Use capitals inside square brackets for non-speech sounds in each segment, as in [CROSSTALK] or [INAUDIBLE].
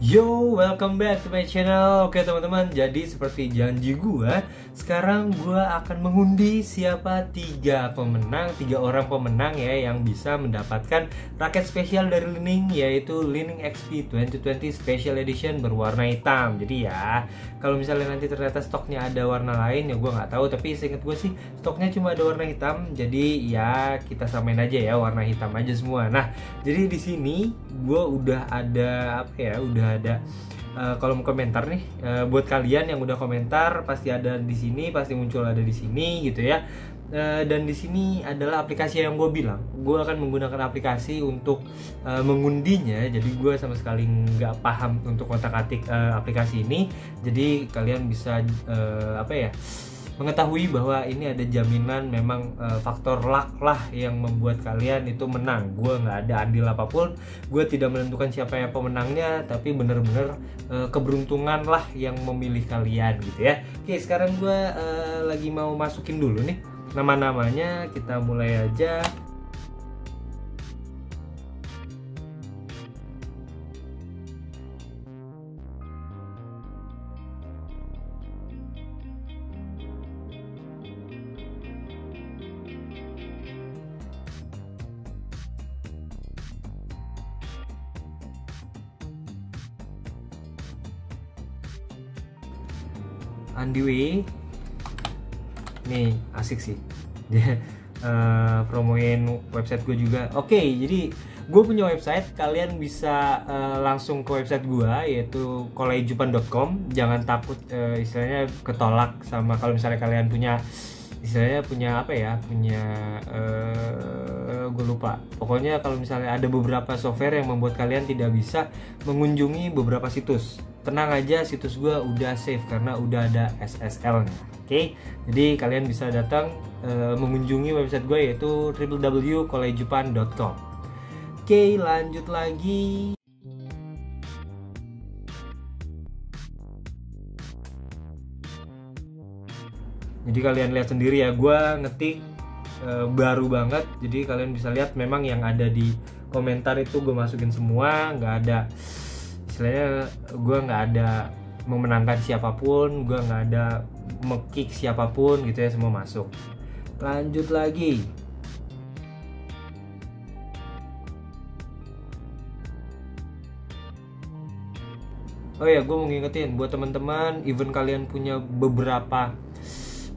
Yo, welcome back to my channel. Oke teman-teman, jadi seperti janji gua, sekarang gua akan mengundi siapa tiga pemenang, tiga orang pemenang ya yang bisa mendapatkan raket spesial dari Lining yaitu Lining XP 2020 Special Edition berwarna hitam. Jadi ya, kalau misalnya nanti ternyata stoknya ada warna lain ya gua nggak tahu, tapi seingat gue sih stoknya cuma ada warna hitam. Jadi ya kita samain aja ya warna hitam aja semua. Nah, jadi di sini gua udah ada apa ya, udah ada. Uh, kolom komentar nih uh, buat kalian yang udah komentar pasti ada di sini pasti muncul ada di sini gitu ya. Uh, dan di sini adalah aplikasi yang gue bilang. Gue akan menggunakan aplikasi untuk mengundinya. Jadi gue sama sekali nggak paham untuk kotak atik aplikasi ini. Jadi kalian bisa apa ya mengetahui bahwa ini ada jaminan memang e, faktor luck lah yang membuat kalian itu menang. Gue nggak ada andil apa pun, gue tidak menentukan siapa yang pemenangnya, tapi bener-bener e, keberuntungan lah yang memilih kalian gitu ya. Oke, sekarang gue e, lagi mau masukin dulu nih nama-namanya. Kita mulai aja. Andiwe nih asik sih. [LAUGHS] Dia uh, promoin website gue juga. Oke okay, jadi gue punya website. Kalian bisa uh, langsung ke website gue yaitu kolejupan.com jangan takut uh, istilahnya ketolak sama kalau misalnya kalian punya istilahnya punya apa ya? Punya uh, gue lupa. Pokoknya kalau misalnya ada beberapa software yang membuat kalian tidak bisa mengunjungi beberapa situs. Tenang aja situs gue udah save karena udah ada SSL nya oke? Okay? jadi kalian bisa datang uh, mengunjungi website gue yaitu www.kolejupan.com oke okay, lanjut lagi. Jadi kalian lihat sendiri ya gue ngetik uh, baru banget. Jadi kalian bisa lihat memang yang ada di komentar itu gue masukin semua. Nggak ada istilahnya gue nggak ada memenangkan siapa pun gue nggak ada mekick siapa pun gitu ya semua masuk. Lanjut lagi. Oh ya, gue mau ngingetin buat teman-teman, even kalian punya beberapa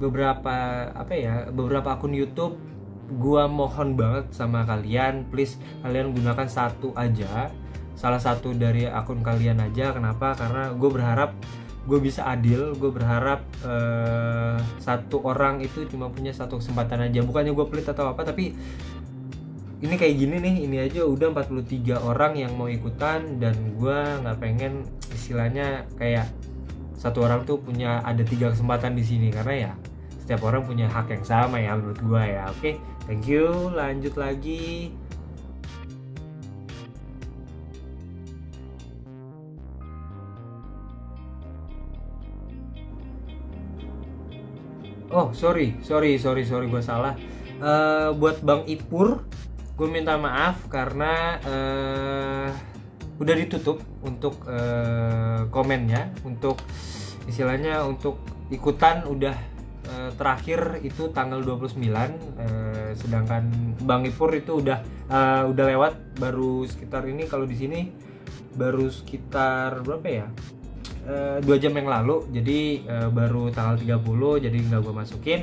beberapa apa ya, beberapa akun YouTube, gue mohon banget sama kalian, please kalian gunakan satu aja. Salah satu dari akun kalian aja. Kenapa? Karena gue berharap gue bisa adil. Gue berharap uh, satu orang itu cuma punya satu kesempatan aja. Bukannya gue pelit atau apa tapi ini kayak gini nih. Ini aja udah 43 orang yang mau ikutan dan gue nggak pengen istilahnya kayak satu orang tuh punya ada tiga kesempatan di sini. Karena ya setiap orang punya hak yang sama ya menurut gue ya. Oke okay? thank you. Lanjut lagi. Oh sorry sorry sorry sorry gue salah. Uh, buat bang Ipur gue minta maaf karena uh, udah ditutup untuk uh, komennya untuk istilahnya untuk ikutan udah uh, terakhir itu tanggal 29 uh, sedangkan Bang Ipur itu udah uh, udah lewat baru sekitar ini. Kalau di sini baru sekitar berapa ya? Eh, dua jam yang lalu. Jadi baru tanggal 30 jadi nggak gue masukin.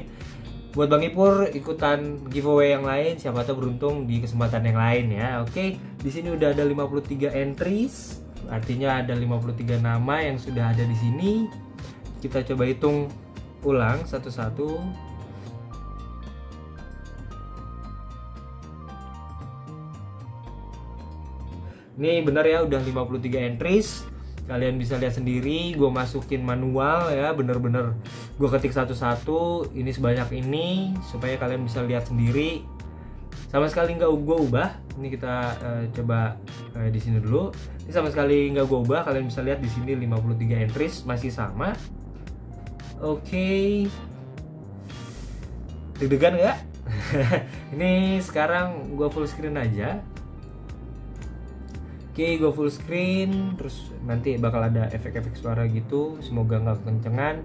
Buat Bang Ipur ikutan giveaway yang lain siapa tahu beruntung di kesempatan yang lain ya. Oke okay. di sini udah ada 53 entries. Artinya ada 53 nama yang sudah ada di sini. Kita coba hitung ulang satu-satu. Ini benar ya udah 53 entries. Kalian bisa lihat sendiri gue masukin manual ya bener-bener. Gue ketik satu-satu ini sebanyak ini supaya kalian bisa lihat sendiri. Sama sekali nggak gue ubah. Ini kita uh, coba uh, di sini dulu. Ini sama sekali nggak gue ubah kalian bisa lihat di sini 53 entries masih sama oke. Okay. deg-degan nggak? [LAUGHS] Ini sekarang gue full screen aja. Oke gue full screen. Terus nanti bakal ada efek-efek suara gitu. Semoga nggak kencengan.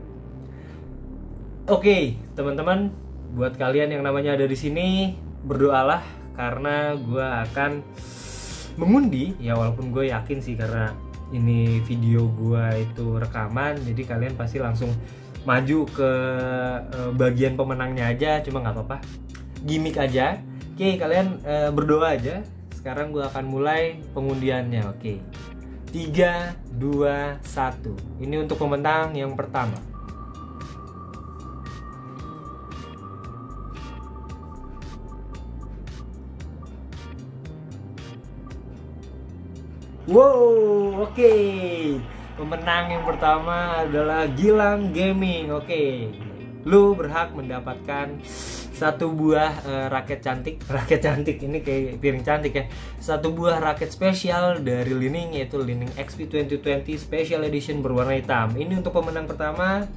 Oke teman-teman. Buat kalian yang namanya ada di sini berdoalah karena gue akan mengundi. Ya walaupun gue yakin sih karena ini video gue itu rekaman jadi kalian pasti langsung maju ke uh, bagian pemenangnya aja cuma nggak apa-apa. Gimmick aja. Oke kalian uh, berdoa aja. Sekarang gue akan mulai pengundiannya. Oke. 3 2 1 ini untuk pemenang yang pertama. Wow, oke. Okay. Pemenang yang pertama adalah Gilang Gaming. Oke. Okay. Lu berhak mendapatkan satu buah uh, raket cantik, [LAUGHS] raket cantik ini kayak piring cantik ya. Satu buah raket spesial dari Lining yaitu Lining XP 2020 Special Edition berwarna hitam. Ini untuk pemenang pertama.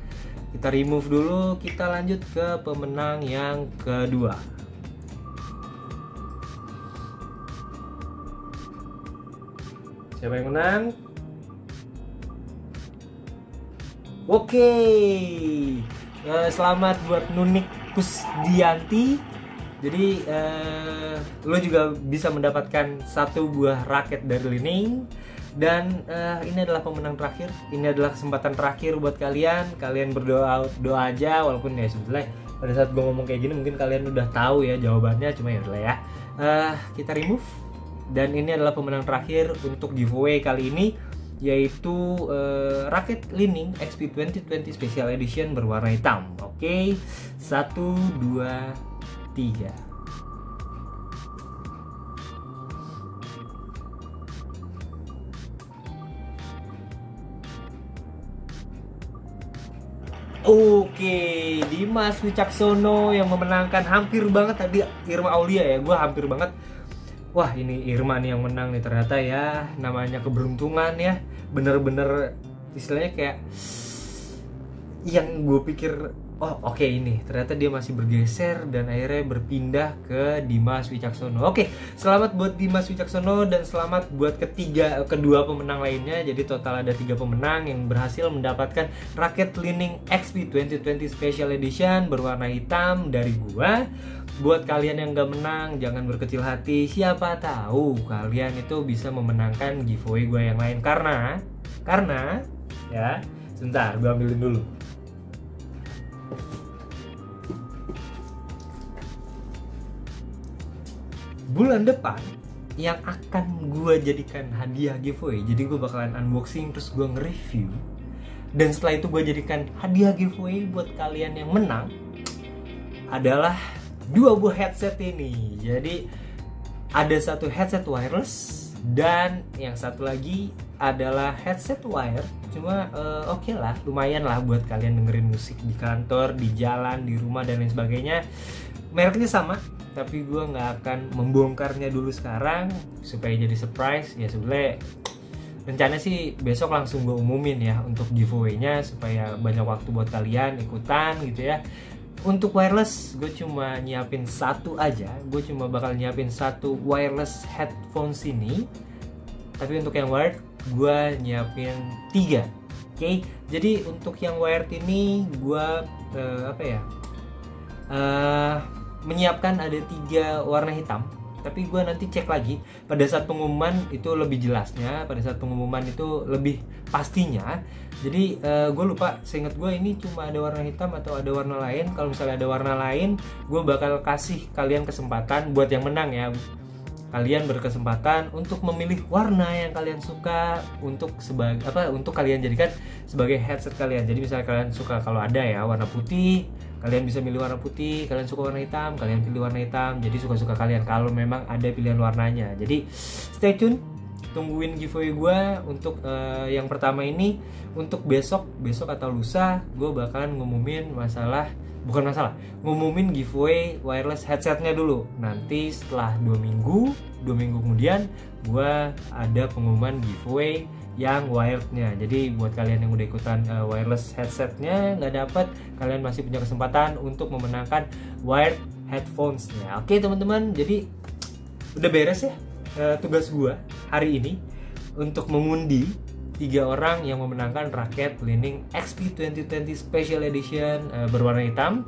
Kita remove dulu, kita lanjut ke pemenang yang kedua. Siapa yang menang? Oke, uh, selamat buat Nunik Kusdianti. Jadi uh, lo juga bisa mendapatkan satu buah raket dari Lining dan uh, ini adalah pemenang terakhir. Ini adalah kesempatan terakhir buat kalian. Kalian berdoa doa aja walaupun ya sebetulnya pada saat gue ngomong kayak gini mungkin kalian udah tahu ya jawabannya cuma ya udah ya. Uh, kita remove dan ini adalah pemenang terakhir untuk giveaway kali ini yaitu uh, raket Lining XP 2020 Special Edition berwarna hitam. Oke, okay. satu, dua, tiga. Oke, Dimas Wicaksono yang memenangkan hampir banget tadi Irma Aulia ya. Gue hampir banget wah ini Irma nih yang menang nih ternyata ya. Namanya keberuntungan ya. Bener-bener istilahnya kayak yang gue pikir oh oke okay, ini. Ternyata dia masih bergeser dan akhirnya berpindah ke Dimas Wicaksono. Oke okay, selamat buat Dimas Wicaksono dan selamat buat ketiga kedua pemenang lainnya. Jadi total ada tiga pemenang yang berhasil mendapatkan raket Lining XP 2020 Special Edition berwarna hitam dari gua. Buat kalian yang gak menang jangan berkecil hati. Siapa tahu kalian itu bisa memenangkan giveaway gue yang lain. Karena karena ya sebentar gue ambilin dulu bulan depan yang akan gue jadikan hadiah giveaway jadi gue bakalan unboxing terus gue nge-review dan setelah itu gue jadikan hadiah giveaway buat kalian yang menang adalah dua buah headset ini. Jadi ada satu headset wireless dan yang satu lagi adalah headset wire. Cuma uh, oke okay lah, lumayan lah buat kalian dengerin musik di kantor, di jalan, di rumah dan lain sebagainya. Mereknya sama, tapi gue nggak akan membongkarnya dulu sekarang supaya jadi surprise. Ya sebenarnya rencana sih besok langsung gue umumin ya untuk giveaway-nya supaya banyak waktu buat kalian ikutan gitu ya. Untuk wireless gue cuma nyiapin satu aja. Gue cuma bakal nyiapin satu wireless headphone sini. Tapi untuk yang wired gue nyiapin tiga. Oke? Okay? jadi untuk yang wired ini gue uh, apa ya? Uh, menyiapkan ada tiga warna hitam tapi gue nanti cek lagi. Pada saat pengumuman itu lebih jelasnya pada saat pengumuman itu lebih pastinya. Jadi uh, eh, gue lupa seingat gue ini cuma ada warna hitam atau ada warna lain. Kalau misalnya ada warna lain gue bakal kasih kalian kesempatan buat yang menang ya kalian berkesempatan untuk memilih warna yang kalian suka untuk sebagai apa untuk kalian jadikan sebagai headset kalian. Jadi misalnya kalian suka kalau ada ya warna putih kalian bisa milih warna putih kalian suka warna hitam kalian pilih warna hitam. Jadi suka-suka kalian kalau memang ada pilihan warnanya. Jadi stay tune tungguin giveaway gue untuk uh, yang pertama ini. Untuk besok besok atau lusa gue bakalan ngumumin masalah bukan masalah ngumumin giveaway wireless headsetnya dulu. Nanti setelah dua minggu dua minggu kemudian gue ada pengumuman giveaway yang wirednya. Jadi buat kalian yang udah ikutan uh, wireless headsetnya nggak dapat kalian masih punya kesempatan untuk memenangkan wired headphonesnya. Oke teman-teman jadi udah beres ya uh, tugas gue hari ini untuk mengundi tiga orang yang memenangkan raket Lining XP 2020 Special Edition uh, berwarna hitam.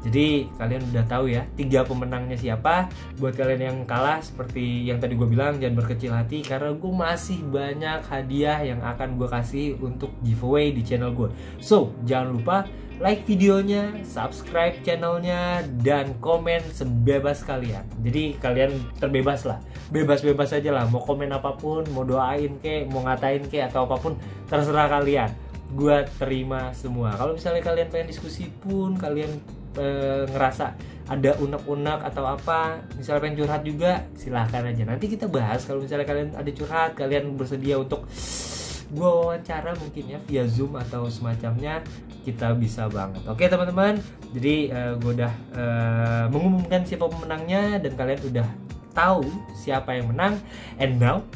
Jadi kalian udah tahu ya tiga pemenangnya siapa. Buat kalian yang kalah seperti yang tadi gue bilang jangan berkecil hati karena gue masih banyak hadiah yang akan gue kasih untuk giveaway di channel gue. So jangan lupa like videonya, subscribe channelnya, dan komen sebebas kalian. Jadi kalian terbebas lah, bebas-bebas aja lah. Mau komen apa pun, mau doain ke, mau ngatain ke atau apa pun, terserah kalian. Gua terima semua. Kalau misalnya kalian pengen diskusi pun, kalian e, ngerasa ada unek-unek atau apa, misalnya pengen curhat juga, silahkan aja. Nanti kita bahas. Kalau misalnya kalian ada curhat, kalian bersedia untuk gue wawancara mungkin ya via zoom atau semacamnya kita bisa banget. Oke teman-teman. Jadi uh, eh, gue udah uh, mengumumkan siapa pemenangnya dan kalian udah tahu siapa yang menang. And now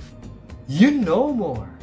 you know more